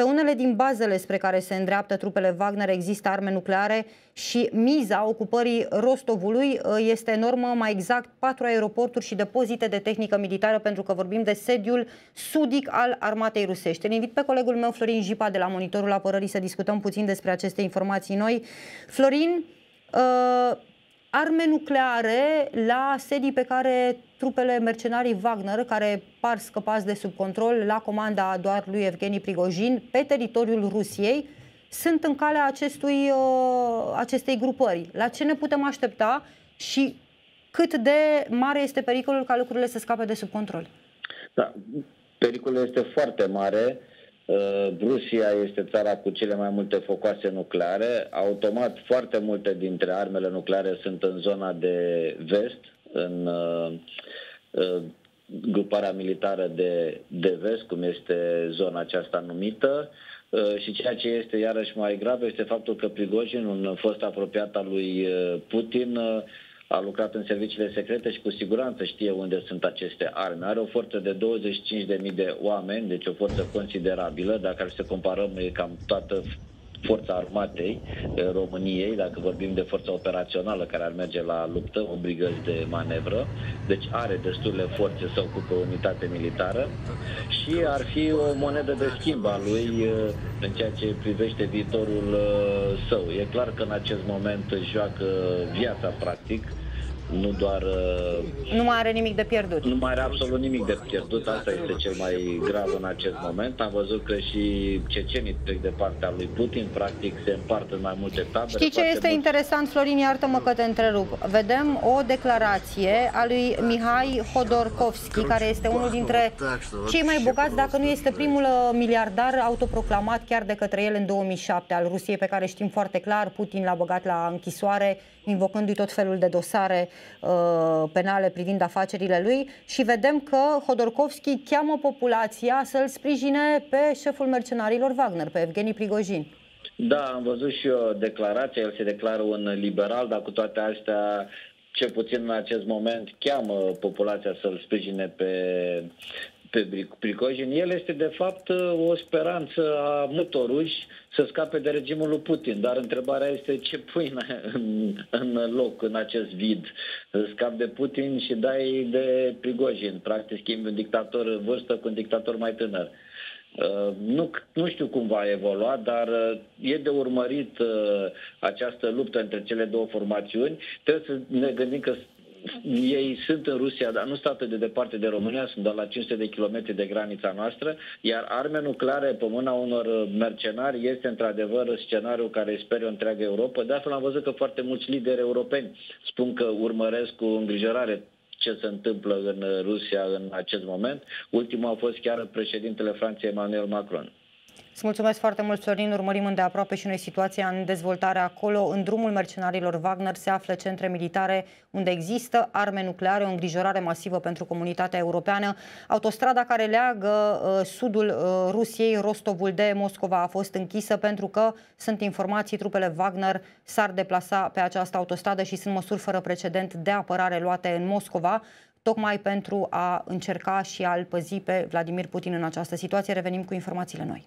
Pe unele din bazele spre care se îndreaptă trupele Wagner există arme nucleare și miza ocupării Rostovului uh, este enormă, mai exact patru aeroporturi și depozite de tehnică militară, pentru că vorbim de sediul sudic al armatei rusești. Îl invit pe colegul meu Florin Jipa de la Monitorul Apărării să discutăm puțin despre aceste informații noi. Florin, uh, arme nucleare la sedii pe care trupele mercenarii Wagner, care par scăpați de sub control la comanda doar lui Evgeni Prigojin, pe teritoriul Rusiei, sunt în calea acestui, uh, acestei grupări. La ce ne putem aștepta și cât de mare este pericolul ca lucrurile să scape de sub control? Da, pericolul este foarte mare. Uh, Rusia este țara cu cele mai multe focoase nucleare. Automat, foarte multe dintre armele nucleare sunt în zona de vest, în uh, uh, gruparea militară de, de vest, cum este zona aceasta numită. Și ceea ce este iarăși mai grav este faptul că Prigojin, un fost apropiat al lui Putin, a lucrat în serviciile secrete și cu siguranță știe unde sunt aceste arme. Are o forță de 25.000 de oameni, deci o forță considerabilă. Dacă ar să comparăm, e cam toată forța armatei eh, României, dacă vorbim de forța operațională care ar merge la luptă, o brigăzi de manevră, deci are destule forțe să ocupe o unitate militară și ar fi o monedă de schimb a lui eh, în ceea ce privește viitorul eh, său. E clar că în acest moment joacă viața practic nu doar... Uh, nu mai are nimic de pierdut. Nu mai are absolut nimic de pierdut, asta este cel mai grav în acest moment. Am văzut că și cecenii trec de partea lui Putin, practic se împart în mai multe tabere. Știi ce este mult... interesant, Florin, iartă-mă că te întrerup. Vedem o declarație a lui Mihai Hodorkovski, care este unul dintre cei mai bogați, dacă nu este primul uh, miliardar autoproclamat chiar de către el în 2007 al Rusiei, pe care știm foarte clar, Putin l-a băgat la închisoare, invocându-i tot felul de dosare uh, penale privind afacerile lui și vedem că Hodorkovski cheamă populația să-l sprijine pe șeful mercenarilor Wagner, pe Evgeni Prigojin. Da, am văzut și eu declarația, el se declară un liberal, dar cu toate astea ce puțin în acest moment cheamă populația să-l sprijine pe pe Prigojin, el este de fapt o speranță a multor ruși să scape de regimul lui Putin, dar întrebarea este ce pui în, în loc, în acest vid. Scap de Putin și dai de Prigojin, practic schimbi un dictator vârstă cu un dictator mai tânăr. Uh, nu, nu știu cum va evolua, dar uh, e de urmărit uh, această luptă între cele două formațiuni. Trebuie să ne gândim că ei sunt în Rusia, dar nu sunt atât de departe de România, sunt doar la 500 de kilometri de granița noastră, iar arme nucleare pe mâna unor mercenari este într-adevăr scenariul care speră întreaga Europa. De altfel am văzut că foarte mulți lideri europeni spun că urmăresc cu îngrijorare ce se întâmplă în Rusia în acest moment. Ultimul a fost chiar președintele Franței Emmanuel Macron. Îți mulțumesc foarte mult, Florin. Urmărim îndeaproape și noi situația în dezvoltare acolo. În drumul mercenarilor Wagner se află centre militare unde există arme nucleare, o îngrijorare masivă pentru comunitatea europeană. Autostrada care leagă uh, sudul uh, Rusiei, Rostovul de Moscova, a fost închisă pentru că sunt informații, trupele Wagner s-ar deplasa pe această autostradă și sunt măsuri fără precedent de apărare luate în Moscova tocmai pentru a încerca și a-l păzi pe Vladimir Putin în această situație. Revenim cu informațiile noi.